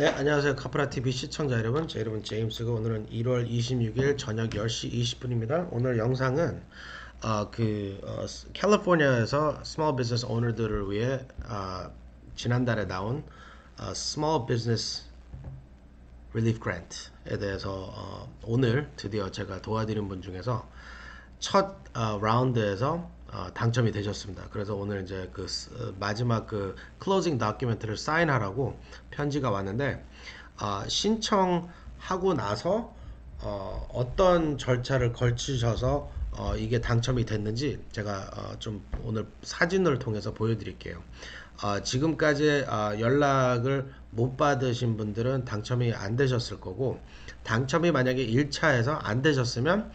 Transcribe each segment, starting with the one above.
네, 안녕하세요. 카프라TV 시청자 여러분. 제 이름은 제임스고 오늘은 1월 26일 저녁 10시 20분입니다. 오늘 영상은 어, 그 어, 캘리포니아에서 small business owner들을 위해 어, 지난달에 나온 어, small business relief grant에 대해서 어, 오늘 드디어 제가 도와드린 분 중에서 첫 어, 라운드에서 어, 당첨이 되셨습니다. 그래서 오늘 이제 그 스- 어, 마지막 그 closing document를 사인하라고 편지가 왔는데 어, 신청하고 나서 어, 어떤 절차를 걸치셔서 어, 이게 당첨이 됐는지 제가 어, 좀 오늘 사진을 통해서 보여드릴게요. 어, 지금까지 어, 연락을 못 받으신 분들은 당첨이 안 되셨을 거고 당첨이 만약에 1차에서 안 되셨으면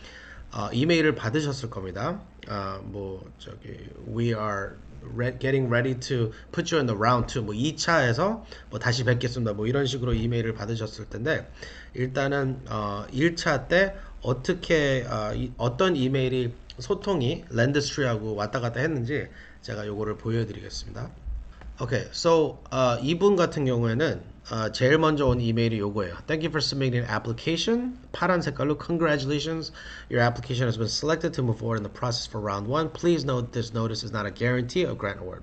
어, 이메일을 받으셨을 겁니다. 어, 뭐 저기 we are re- getting ready to put you in the round 2. 뭐 2차에서 뭐 다시 뵙겠습니다. 뭐 이런 식으로 이메일을 받으셨을 텐데 일단은 어, 1차 때 어떻게 어, 이, 어떤 이메일이 소통이 랜드스트리하고 왔다 갔다 했는지 제가 요거를 보여드리겠습니다. 오케이, so 어, 이분 같은 경우에는 어, 제일 먼저 온 이메일이 요거예요. Thank you for submitting an application. 파란 색깔로 Congratulations, your application has been selected to move forward in the process for round one. Please note this notice is not a guarantee of grant award.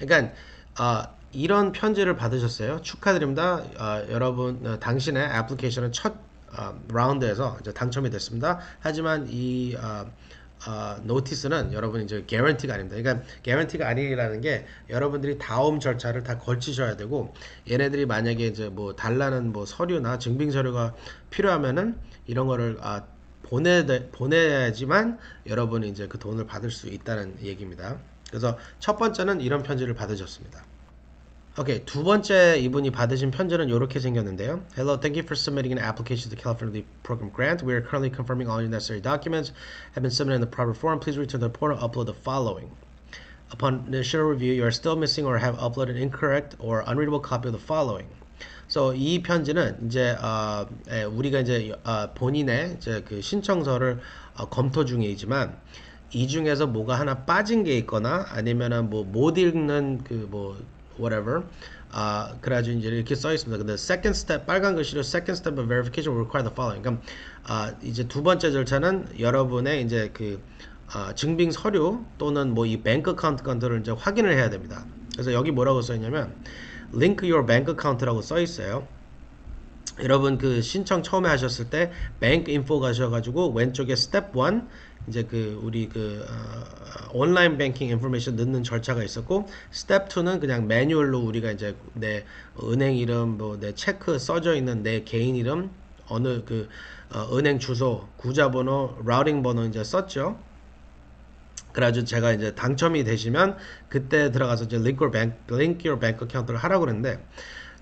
그러니까 어, 이런 편지를 받으셨어요. 축하드립니다. 어, 여러분, 어, 당신의 애플리케이션은 첫 어, 라운드에서 당첨이 됐습니다. 하지만 이 어, 어, 노티스는 여러분 이제 개런티가 아닙니다. 그러니까 개런티가 아니라는 게 여러분들이 다음 절차를 다 걸치셔야 되고 얘네들이 만약에 이제 뭐 달라는 뭐 서류나 증빙 서류가 필요하면은 이런 거를 아, 보내 보내야지만 여러분이 이제 그 돈을 받을 수 있다는 얘기입니다. 그래서 첫 번째는 이런 편지를 받으셨습니다. 오케이 두 번째 이분이 받으신 편지는 이렇게 생겼는데요. Hello, thank you for submitting an application to the California Leap Program grant. We are currently confirming all your necessary documents have been submitted in the proper form. Please return to the portal. Upload the following. Upon initial review, you are still missing or have uploaded incorrect or unreadable copy of the following. So 이 편지는 이제 어, 에, 우리가 이제 어, 본인의 이제 그 신청서를 어, 검토 중이지만 이 중에서 뭐가 하나 빠진 게 있거나 아니면은 뭐 못 읽는 그뭐 whatever 아 그래가지고 이제 이렇게 써 있습니다. 근데 second step 빨간 글씨로 second step of verification will require the following. 그럼 아 이제 두 번째 절차는 여러분의 이제 그 아, 증빙 서류 또는 뭐 이 bank account 건들을 이제 확인을 해야 됩니다. 그래서 여기 뭐라고 써 있냐면 link your bank account라고 써 있어요. 여러분 그 신청 처음에 하셨을 때 bank info 가셔가지고 왼쪽에 스텝 1 이제 그 우리 그 어, 온라인 뱅킹 information 넣는 절차가 있었고 스텝 2는 그냥 매뉴얼로 우리가 이제 내 은행 이름 뭐 내 체크 써져 있는 내 개인 이름 어느 그 어, 은행 주소 계좌번호 routing 번호 이제 썼죠. 그래가지고 제가 이제 당첨이 되시면 그때 들어가서 이제 bank, link your bank account를 하라고 그랬는데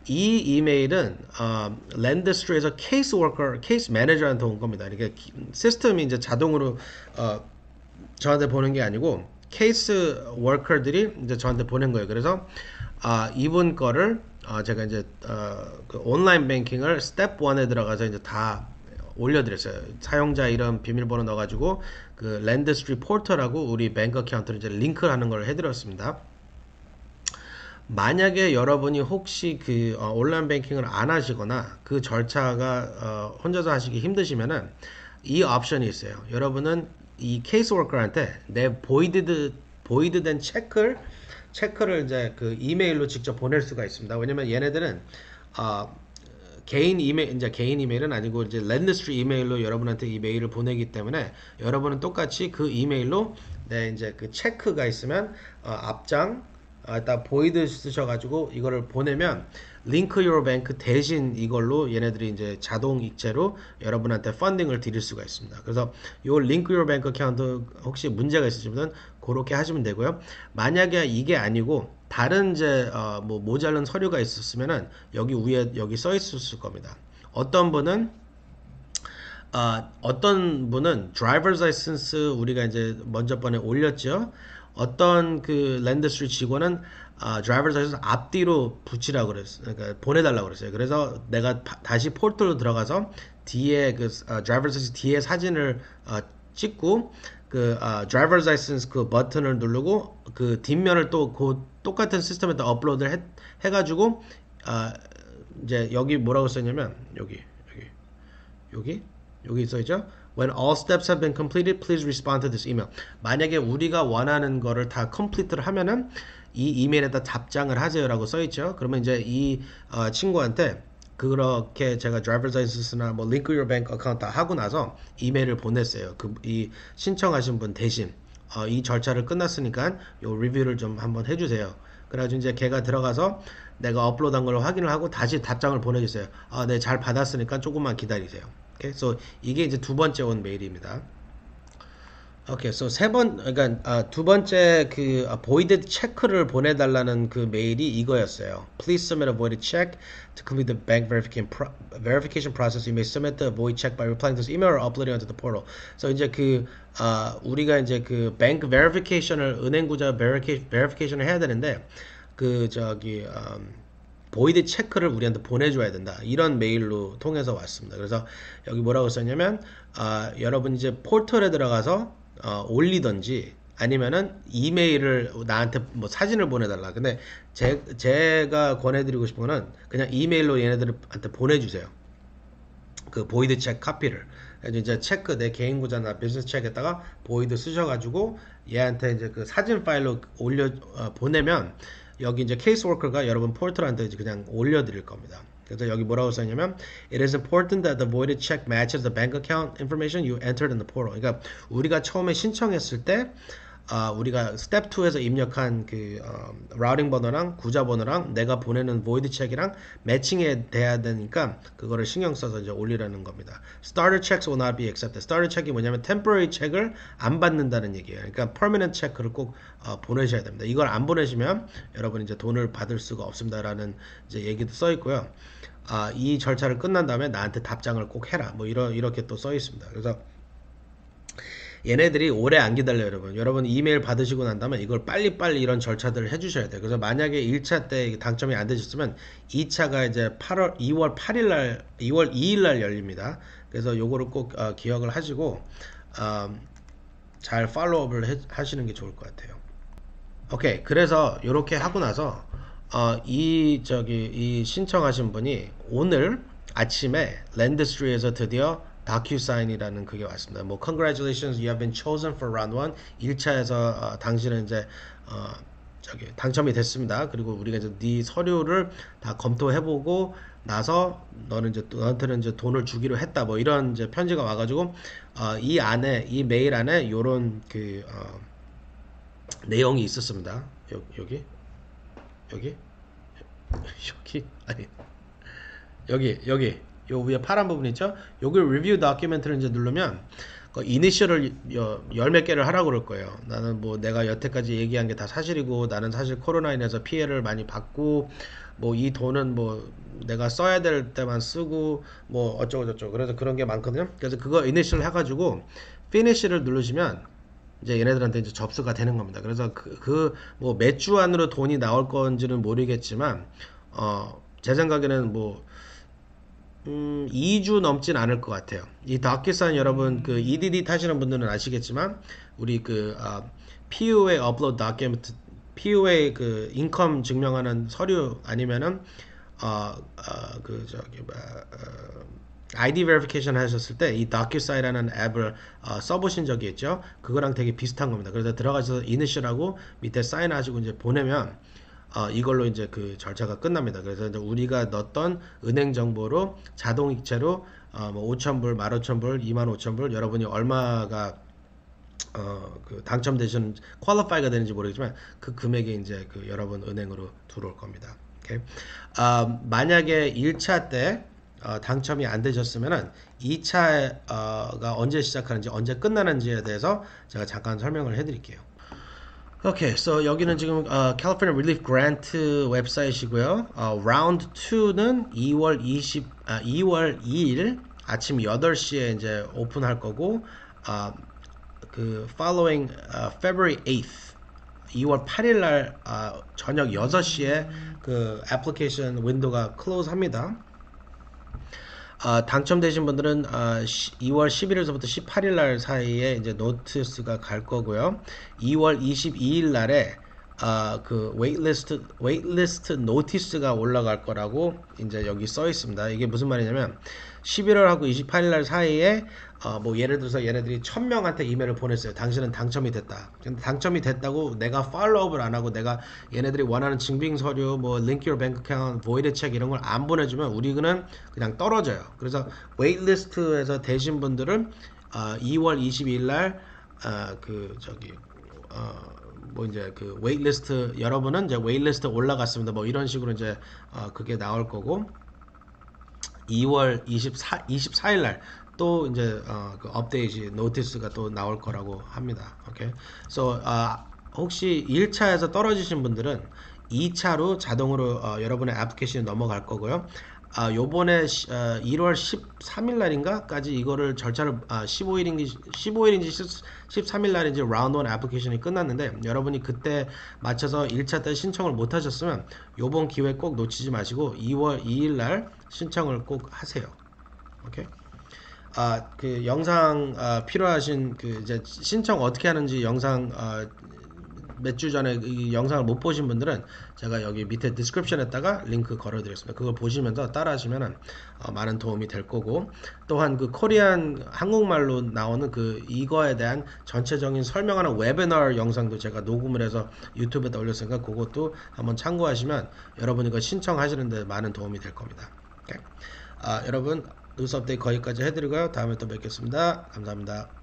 이 이메일은 어, Lendistry에서 case worker, case manager한테 온 겁니다. 이렇게 기- 시스템이 이제 자동으로 어, 저한테 보낸 게 아니고 case worker들이 이제 저한테 보낸 거예요. 그래서 아, 이분 거를 어, 제가 이제 어, 그 온라인 뱅킹을 스텝 1에 들어가서 이제 다 올려드렸어요. 사용자 이름, 비밀번호 넣어가지고 그 Lendistry 포털하고 우리 bank account를 이제 링크를 하는 걸 해드렸습니다. 만약에 여러분이 혹시 그 어, 온라인 뱅킹을 안 하시거나 그 절차가 어, 혼자서 하시기 힘드시면은 이 옵션이 있어요. 여러분은 이 case worker한테 내 void void된 check를 check를 이제 그 이메일로 직접 보낼 수가 있습니다. 왜냐면 얘네들은 어, 개인 이메일 이제 개인 이메일은 아니고 이제 Lendistry 이메일로 여러분한테 이 메일을 보내기 때문에 여러분은 똑같이 그 이메일로 내 이제 그 check가 있으면 어, 앞장 아, 딱 void 쓰셔가지고 이거를 보내면 link your bank 대신 이걸로 얘네들이 이제 자동 이체로 여러분한테 펀딩을 드릴 수가 있습니다. 그래서 요 link your bank account 혹시 문제가 있으시면 그렇게 하시면 되고요. 만약에 이게 아니고 다른 이제 어, 뭐 모자른 서류가 있었으면은 여기 위에 여기 써 있을 겁니다. 어떤 분은 아, 어떤 분은 driver's license 우리가 이제 먼저 번에 올렸죠. 어떤 그 Lendistry 직원은 아, driver's license 앞뒤로 붙이라고 그랬어요. 그러니까 보내달라고 그랬어요. 그래서 내가 다- 다시 포털로 들어가서 뒤에 그 아, driver's license 뒤에 사진을 아, 찍고 그 아, driver's license 그 버튼을 누르고 그 뒷면을 또 그 똑같은 시스템에다 업로드를 해, 해가지고 아, 이제 여기 뭐라고 써있냐면 여기 여기 여기 여기 써있죠? When all steps have been completed, please respond to this email. 만약에 우리가 원하는 거를 다 complete를 하면은 이 이메일에다 답장을 하세요라고 써있죠. 그러면 이제 이 어, 친구한테 그렇게 제가 driver's license나 뭐 link your bank account 다 하고 나서 이메일을 보냈어요. 그 이 신청하신 분 대신 어, 이 절차를 끝났으니까 요 리뷰를 좀 한번 해주세요. 그래가지고 이제 걔가 들어가서 내가 업로드한 걸 확인을 하고 다시 답장을 보내주세요. 아, 네, 잘 받았으니까 조금만 기다리세요. 오케이, so 이게 이제 두 번째 온 메일입니다. 오케이, so 세번 그러니까 아, 두 번째 그 아, voided 체크를 보내달라는 그 메일이 이거였어요. Please submit a voided check to complete the bank verification pro, verification process. You may submit the void check by replying to this email or uploading onto the portal. So 이제 그 아, 우리가 이제 그 bank verification을 은행 계좌 verification, verification을 해야 되는데 그 저기 음, void check를 우리한테 보내줘야 된다. 이런 메일로 통해서 왔습니다. 그래서 여기 뭐라고 썼냐면 아, 여러분 이제 포털에 들어가서 어, 올리던지 아니면은 이메일을 나한테 뭐 사진을 보내달라. 근데 제, 제가 권해드리고 싶은 거는 그냥 이메일로 얘네들한테 보내주세요. 그 void check 카피를. 이제 체크 내 개인 계좌나 비즈니스 check에다가 void 쓰셔가지고 얘한테 이제 그 사진 파일로 올려 어, 보내면 여기 이제 케이스 워커가 여러분 포털한테 그냥 올려드릴 겁니다. 그래서 여기 뭐라고 써있냐면 It is important that the voided check matches the bank account information you entered in the portal. 그러니까 우리가 처음에 신청했을 때 아, 우리가 스텝 2에서 입력한 그 어, routing 번호랑 계좌 번호랑 내가 보내는 void check이랑 매칭이 돼야 되니까 그거를 신경 써서 이제 올리라는 겁니다. Starter checks will not be accepted. Starter check이 뭐냐면 temporary check을 안 받는다는 얘기예요. 그러니까 permanent check를 꼭 어, 보내셔야 됩니다. 이걸 안 보내시면 여러분 이제 돈을 받을 수가 없습니다라는 이제 얘기도 써 있고요. 아, 이 절차를 끝난 다음에 나한테 답장을 꼭 해라. 뭐 이런 이렇게 또 써 있습니다. 그래서 얘네들이 오래 안 기다려요, 여러분. 여러분 이메일 받으시고 난 다음에 이걸 빨리빨리 이런 절차들을 해주셔야 돼요. 그래서 만약에 1차 때 당첨이 안 되셨으면 2차가 이제 8월, 2월 8일 날, 2월 2일 날 열립니다. 그래서 요거를 꼭 어, 기억을 하시고, 어, 잘 팔로우업을 해, 하시는 게 좋을 것 같아요. 오케이. 그래서 이렇게 하고 나서, 어, 이, 저기, 이 신청하신 분이 오늘 아침에 랜드스트리에서 드디어 다큐사인이라는 그게 왔습니다. 뭐 congratulations, you have been chosen for round 1. 1차에서 어, 당신은 이제 어, 저기 당첨이 됐습니다. 그리고 우리가 이제 네 서류를 다 검토해보고 나서 너는 이제 너한테는 이제 돈을 주기로 했다. 뭐 이런 이제 편지가 와가지고 어, 이 안에 이 메일 안에 요런 그 어, 내용이 있었습니다. 여, 여기 여기 여기 아니 여기 여기 요 위에 파란 부분 있죠? 여기 리뷰 다큐멘트를 이제 누르면 그 이니셜을 열 몇 개를 하라고 그럴 거예요. 나는 뭐 내가 여태까지 얘기한 게 다 사실이고 나는 사실 코로나 인해서 피해를 많이 받고 뭐 이 돈은 뭐 내가 써야 될 때만 쓰고 뭐 어쩌고 저쩌고 그래서 그런 게 많거든요. 그래서 그거 이니셜 해가지고 피니쉬를 누르시면 이제 얘네들한테 이제 접수가 되는 겁니다. 그래서 그뭐몇주 안으로 돈이 나올 건지는 모르겠지만 어 제 생각에는 뭐 음, 2주 넘진 않을 것 같아요. 이 DocuSign 여러분 그 EDD 타시는 분들은 아시겠지만 우리 그 아, PUA upload document PUA 그 income 증명하는 서류 아니면은 어, 어, 그 저기 뭐 어, ID verification 하셨을 때이 DocuSign이라는 앱을 어, 써보신 적이 있죠? 그거랑 되게 비슷한 겁니다. 그래서 들어가셔서 이니셜하고 밑에 사인하시고 이제 보내면 어, 이걸로 이제 그 절차가 끝납니다. 그래서 이제 우리가 넣었던 은행 정보로 자동 이체로 어, 뭐 5,000불, 15,000불, 25,000불 여러분이 얼마가 어, 그 당첨되신 퀄리파이가 되는지 모르겠지만 그 금액이 이제 그 여러분 은행으로 들어올 겁니다. 오케이. 어, 만약에 1차 때 어, 당첨이 안 되셨으면은 2차가 언제 시작하는지 언제 끝나는지에 대해서 제가 잠깐 설명을 해드릴게요. 오케이, okay, so 여기는 지금 어, California Relief Grant 웹사이트이고요. 어, Round 2는 2월 20, 아, 2월 2일 아침 8시에 이제 오픈할 거고, 어, 그 following uh, February 8th, 2월 8일 날 어, 저녁 6시에 그 application window가 close 합니다. 어, 당첨되신 분들은 어, 2월 11일서부터 18일 날 사이에 이제 notice가 갈 거고요. 2월 22일 날에 아, 그 waitlist waitlist notice가 올라갈 거라고 이제 여기 써 있습니다. 이게 무슨 말이냐면 11일하고 28일 날 사이에 어, 뭐 예를 들어서 얘네들이 1000명한테 이메일을 보냈어요. 당신은 당첨이 됐다. 근데 당첨이 됐다고 내가 follow up을 안 하고 내가 얘네들이 원하는 증빙 서류, 뭐 link your bank account, check 이런 걸 안 보내주면 우리는 그냥 떨어져요. 그래서 waitlist에서 되신 분들은 어, 2월 22일 날 어, 그 저기 어, 뭐 이제 그 waitlist 여러분은 이제 waitlist 올라갔습니다. 뭐 이런 식으로 이제 어, 그게 나올 거고 2월 24 24일 날 또 이제 어, 그 업데이트 notice가 또 나올 거라고 합니다. 오케이. So 아, 혹시 1차에서 떨어지신 분들은 2차로 자동으로 어, 여러분의 application이 넘어갈 거고요. 아, 요번에 시- 어, 1월 13일 날인가까지 이거를 절차를 아, 15일인지 15일인지 13일 날인지 라운드 1 애플리케이션이 끝났는데 여러분이 그때 맞춰서 1차 때 신청을 못 하셨으면 요번 기회 꼭 놓치지 마시고 2월 2일 날 신청을 꼭 하세요. 오케이? 아, 그 영상 아, 필요하신 그 이제 신청 어떻게 하는지 영상 아, 몇 주 전에 이 영상을 못 보신 분들은 제가 여기 밑에 description에다가 링크 걸어드렸습니다. 그걸 보시면서 따라하시면 많은 도움이 될 거고 또한 그 Korean 한국말로 나오는 그 이거에 대한 전체적인 설명하는 웨비너 영상도 제가 녹음을 해서 유튜브에다 올렸으니까 그것도 한번 참고하시면 여러분 이거 신청하시는데 많은 도움이 될 겁니다. 아, 여러분 뉴스 업데이트 거기까지 해드리고요. 다음에 또 뵙겠습니다. 감사합니다.